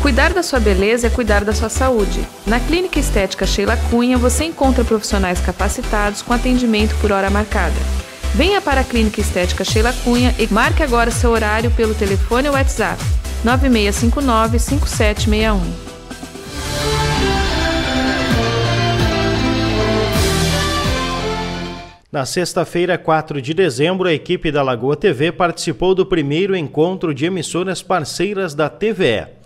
Cuidar da sua beleza é cuidar da sua saúde. Na Clínica Estética Sheila Cunha você encontra profissionais capacitados com atendimento por hora marcada. Venha para a Clínica Estética Sheila Cunha e marque agora seu horário pelo telefone ou WhatsApp 9659 5761. Na sexta-feira, 4 de dezembro, a equipe da Lagoa TV participou do primeiro encontro de emissoras parceiras da TVE.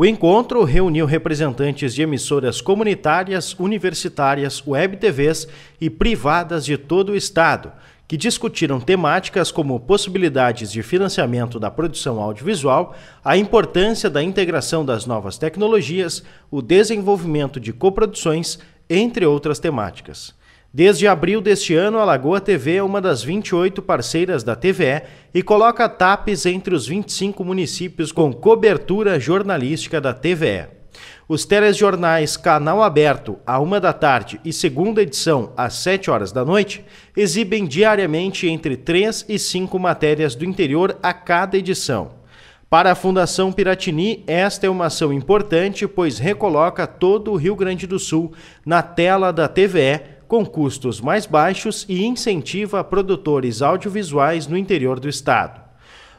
O encontro reuniu representantes de emissoras comunitárias, universitárias, web TVs e privadas de todo o estado, que discutiram temáticas como possibilidades de financiamento da produção audiovisual, a importância da integração das novas tecnologias, o desenvolvimento de coproduções, entre outras temáticas. Desde abril deste ano, a Lagoa TV é uma das 28 parceiras da TVE e coloca TAPES entre os 25 municípios com cobertura jornalística da TVE. Os telejornais Canal Aberto, à uma da tarde, e segunda edição, às 7 horas da noite, exibem diariamente entre 3 e 5 matérias do interior a cada edição. Para a Fundação Piratini, esta é uma ação importante, pois recoloca todo o Rio Grande do Sul na tela da TVE com custos mais baixos e incentiva produtores audiovisuais no interior do estado.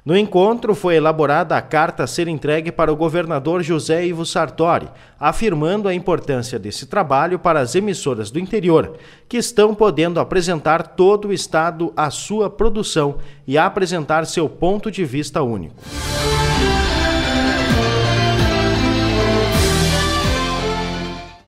No encontro, foi elaborada a carta a ser entregue para o governador José Ivo Sartori, afirmando a importância desse trabalho para as emissoras do interior, que estão podendo apresentar todo o estado a sua produção e apresentar seu ponto de vista único.